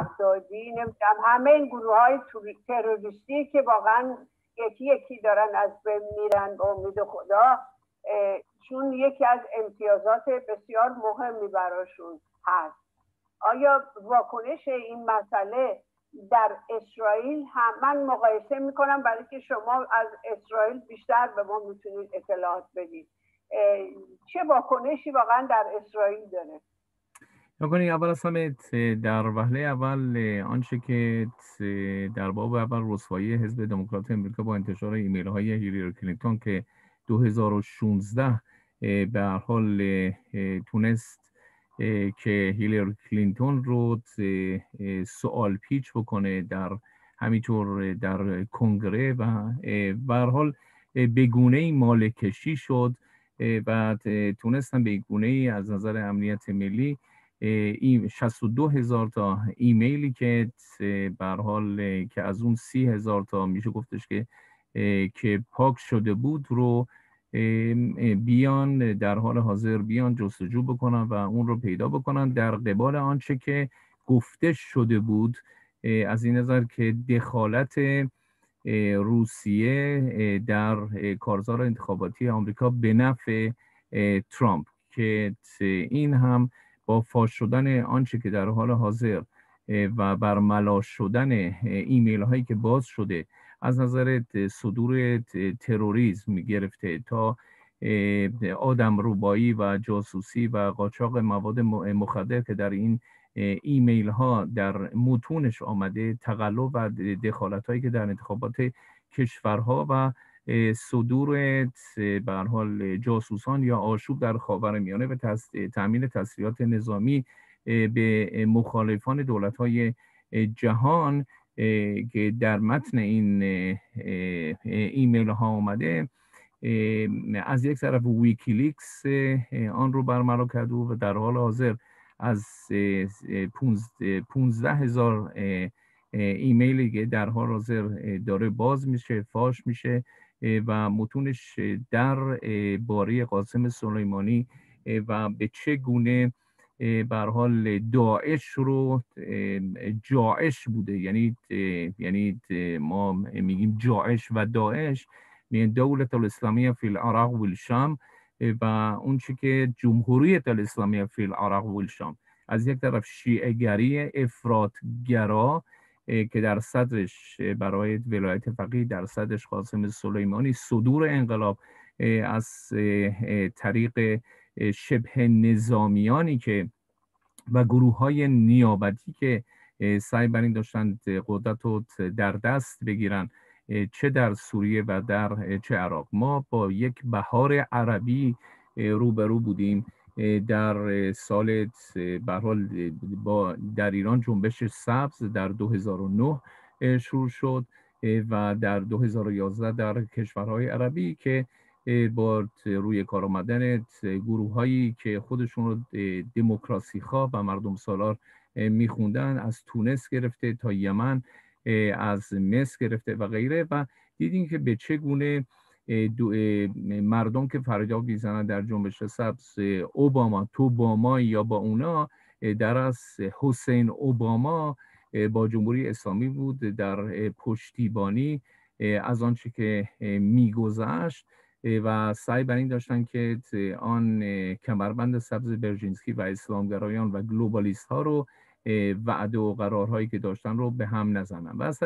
بغدادی نمی‌دونم. همه این گروه های تروریستی که واقعا یکی یکی دارن از بین میرن به امید خدا چون یکی از امتیازات بسیار مهمی براشون هست. آیا واکنش این مسئله در اسرائیل هم من مقایسه می‌کنم برای که شما از اسرائیل بیشتر به ما می‌تونید اطلاعات بدید. چه واکنشی واقعا در اسرائیل داره؟ نکنید اول از همه در وهله اول آنچه که در باب اول رسوایی حزب دموکرات امریکا با انتشار ایمیل های هیلاری کلینتون که 2016 به هر حال تونست که هیلاری کلینتون رو سوال پیچ بکنه در همینطور در کنگره و به حال بگونه مال کشی شد و تونستن به گونه از نظر امنیت ملی 62 هزار تا ایمیلی که به حال که از اون 30 هزار تا میشه گفتش که که پاک شده بود رو بیان در حال حاضر بیان جستجو بکنن و اون رو پیدا بکنن. در قبال آنچه که گفته شده بود از این نظر که دخالت روسیه در کارزار انتخاباتی آمریکا به نفع ترامپ که این هم با فاش شدن آنچه که در حال حاضر و برملا شدن ایمیل هایی که باز شده از نظر صدور تروریسم گرفته تا آدم روبایی و جاسوسی و قاچاق مواد مخدر که در این ایمیل ها در متونش آمده تقلب و دخالت هایی که در انتخابات کشورها و صدور به حال جاسوسان یا آشوب در خاورمیانه و تامین تسلیحات نظامی به مخالفان دولت های جهان که در متن این ایمیل ها آمده از یک طرف ویکیلیکس آن رو برملا کرده و در حال حاضر از 15 هزار ایمیلی که در حال حاضر داره باز میشه فاش میشه و متونش در باره قاسم سلیمانی و به چه گونه بر حال داعش رو جاعش بوده. یعنی یعنی ما میگیم جاعش و داعش. میگن دولت الاسلامی فی العراق و الشام و اون که جمهوریت الاسلامی فی العراق و الشام. از یک طرف شیعه گری افراطگرا که در صدرش برای ولایت فقیه در صدرش قاسم سلیمانی صدور انقلاب از طریق شبه نظامیانی که و گروه های نیابتی که سعی بر این داشتند قدرت رو در دست بگیرن چه در سوریه و در چه عراق. ما با یک بهار عربی روبرو بودیم. در سال حال با در ایران جنبش سبز در 2009 شروع شد و در 2011 در کشورهای عربی که با روی کار آمدن گروه هایی که خودشون رو دموکراسی خواه و مردم سالار میخوندن از تونس گرفته تا یمن از مصر گرفته و غیره و دیدیم که به چه گونه مردم که فریاد می‌زنن در جنبش سبز اوباما تو با ما یا با اونا در از حسین اوباما با جمهوری اسلامی بود در پشتیبانی از آنچه که میگذشت و سعی بر این داشتن که آن کمربند سبز برژینسکی و اسلامگرایان و گلوبالیست ها رو وعده و قرارهایی که داشتن رو به هم نزنن. و از